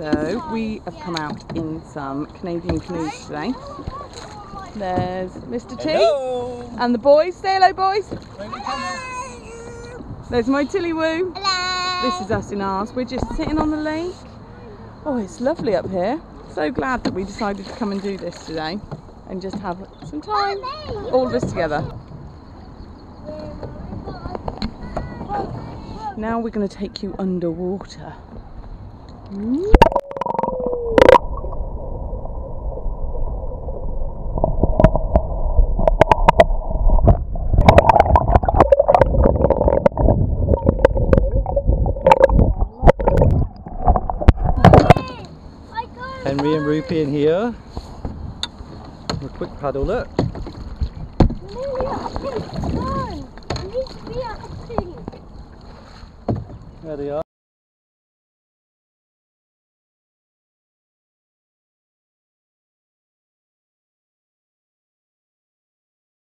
So we have come out in some Canadian canoes today. There's Mr. T Hello. and the boys. Say hello, boys. Come There's my Tilly Woo. Hello. This is us in ours. We're just sitting on the lake. Oh, it's lovely up here. So glad that we decided to come and do this today and just have some time, all of us together. Now we're going to take you underwater. Henry and Rupee in here. A quick paddle look. There they are.